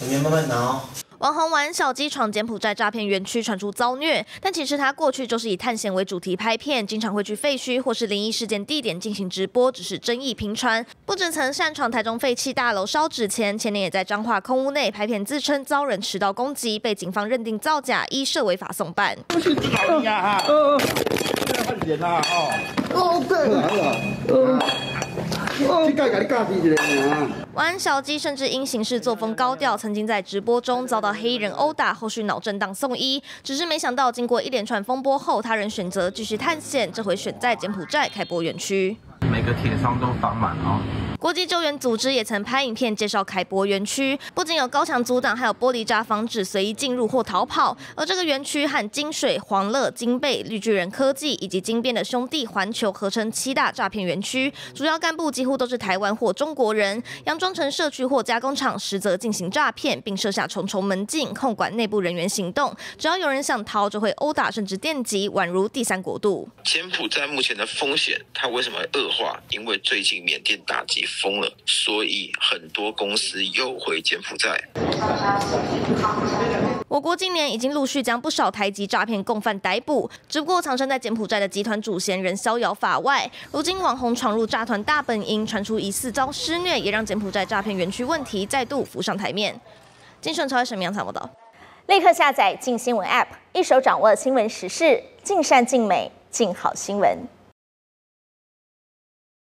你们慢慢拿哦。网红玩小鸡闯柬埔寨诈骗园区传出遭虐，但其实他过去就是以探险为主题拍片，经常会去废墟或是灵异事件地点进行直播，只是争议频传。不止曾擅闯台中废弃大楼烧纸钱，前年也在彰化空屋内拍片，自称遭人持刀攻击，被警方认定造假，依涉违法送办。不是讨厌啊！呃，快点啦！哦，哦，对了，玩小鸡甚至因行事作风高调，曾经在直播中遭到黑衣人殴打，后续脑震荡送医。只是没想到，经过一连串风波后，他人选择继续探险，这回选在柬埔寨开播园区。铁窗都防满哦。国际救援组织也曾拍影片介绍凯博园区，不仅有高墙阻挡，还有玻璃渣防止随意进入或逃跑。而这个园区和金水、黄乐、金贝、绿巨人科技以及金边的兄弟环球合称七大诈骗园区，主要干部几乎都是台湾或中国人，佯装成社区或加工厂，实则进行诈骗，并设下重重门禁，控管内部人员行动。只要有人想逃，就会殴打甚至电击，宛如第三国度。柬埔寨目前的风险，它为什么会恶化？因为最近缅甸打击疯了，所以很多公司又回柬埔寨。我国今年已经陆续将不少台籍诈骗共犯逮捕，只不过藏身在柬埔寨的集团主嫌仍逍遥法外。如今网红闯入诈团大本营，传出疑似遭施虐，也让柬埔寨诈骗园区问题再度浮上台面。金顺超、沈明阳采报道。立刻下载“静新闻 ”App，一手掌握新闻时事，尽善尽美，尽好新闻。